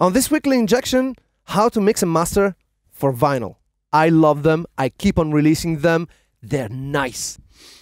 On this weekly injection, how to mix and master for vinyl. I love them. I keep on releasing them. They're nice.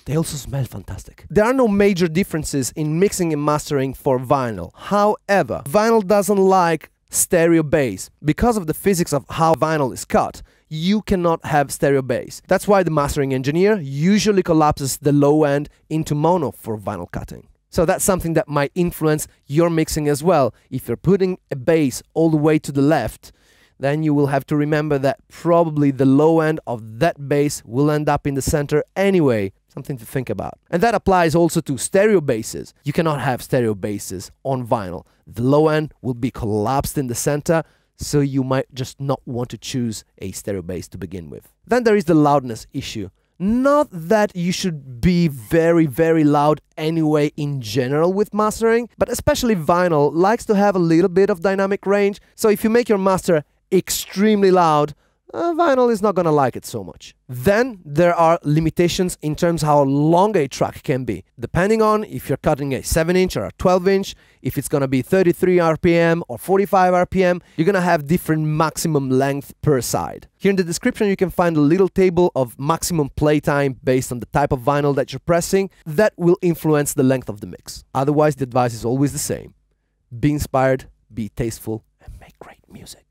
They also smell fantastic. There are no major differences in mixing and mastering for vinyl. However, vinyl doesn't like stereo bass. Because of the physics of how vinyl is cut, you cannot have stereo bass. That's why the mastering engineer usually collapses the low end into mono for vinyl cutting. So that's something that might influence your mixing as well. If you're putting a bass all the way to the left, then you will have to remember that probably the low end of that bass will end up in the center anyway. Something to think about. And that applies also to stereo basses. You cannot have stereo basses on vinyl. The low end will be collapsed in the center, so you might just not want to choose a stereo bass to begin with. Then there is the loudness issue. Not that you should be very, very loud anyway in general with mastering, but especially vinyl likes to have a little bit of dynamic range. So if you make your master extremely loud, uh, vinyl is not gonna like it so much. Then there are limitations in terms how long a track can be. Depending on if you're cutting a 7 inch or a 12 inch, if it's gonna be 33 RPM or 45 RPM, you're gonna have different maximum length per side. Here in the description you can find a little table of maximum playtime based on the type of vinyl that you're pressing that will influence the length of the mix. Otherwise the advice is always the same. Be inspired, be tasteful, and make great music.